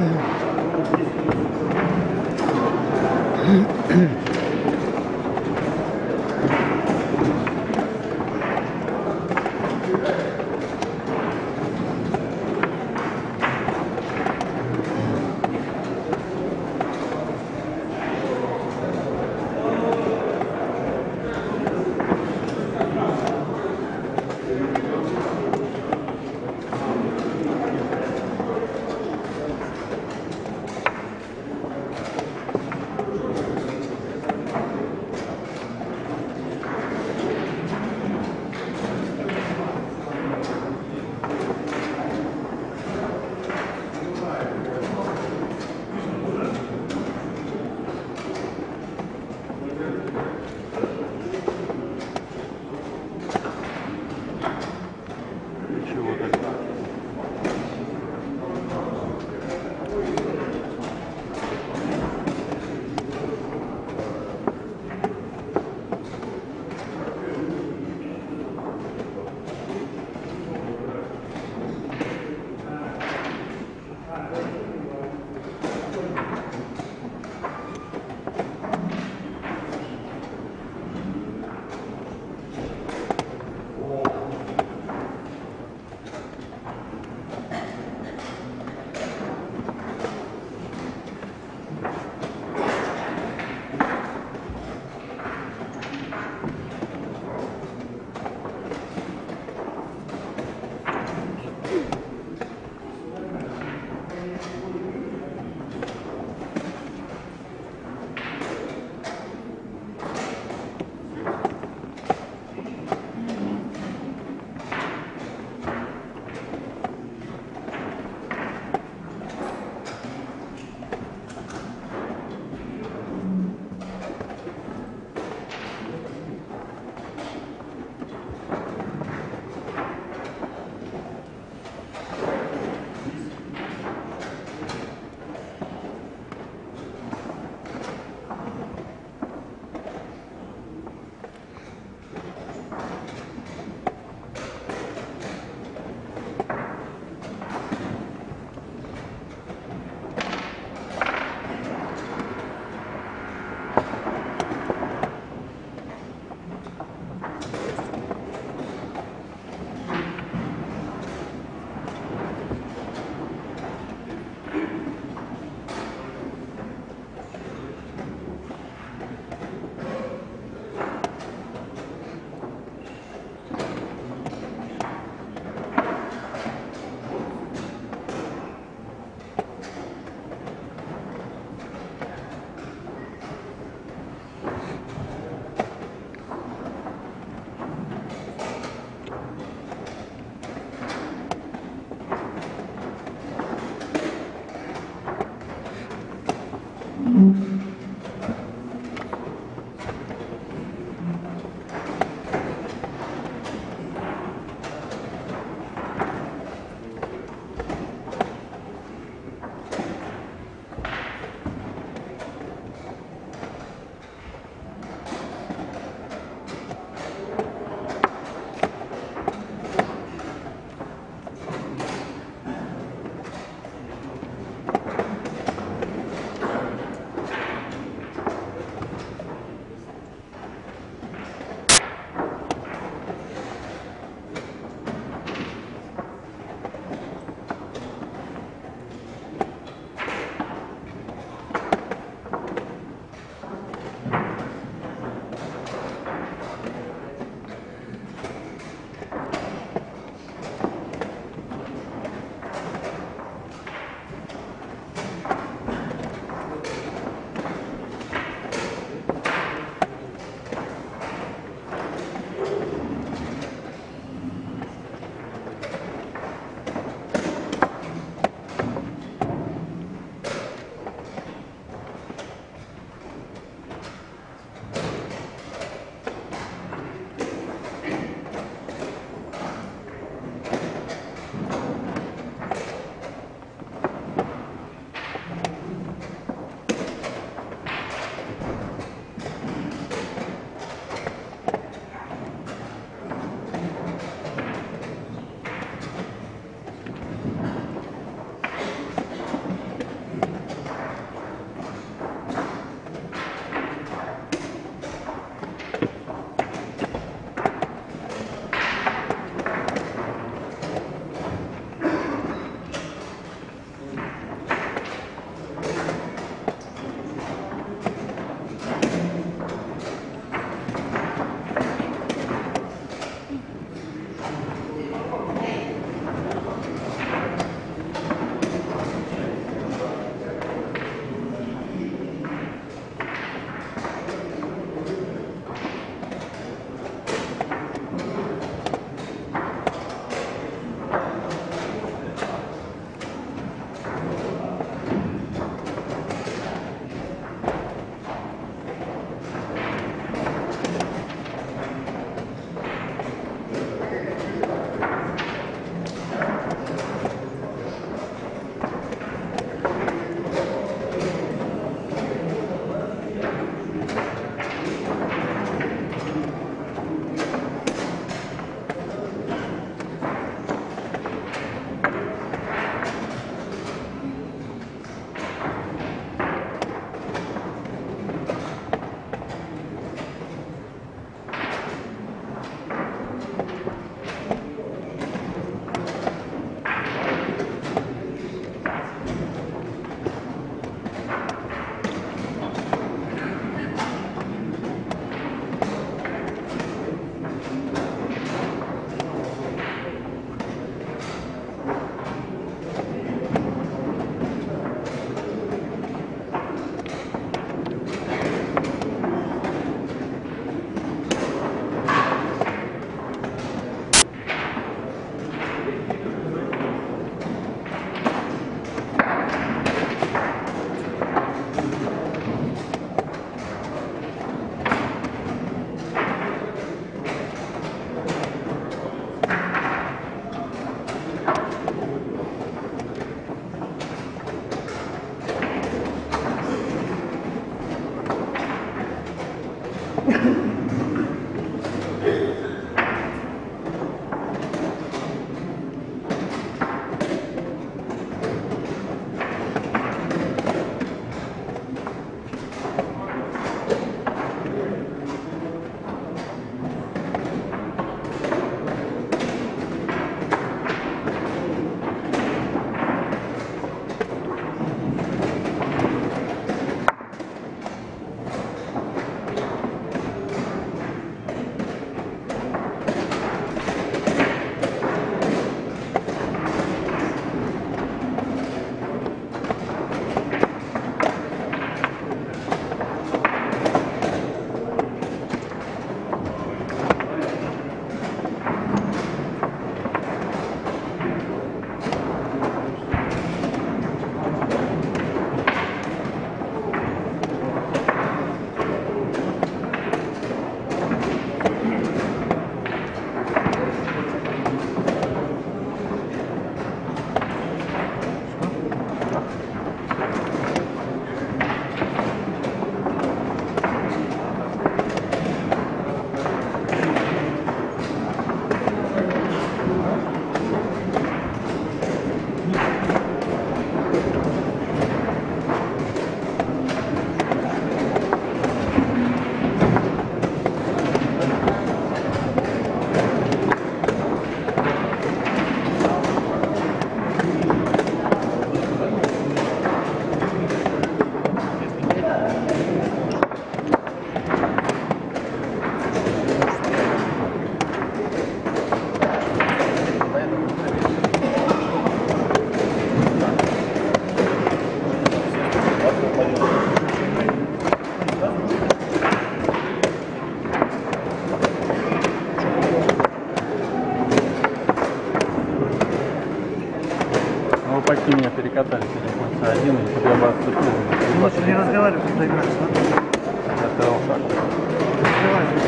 Mm-hmm. Yeah. Вы меня перекатали перепутся один, если бы я вас отступил. Ну, ты не разговариваешь, когда играешь, да? Я сказал шаг. Разговаривай.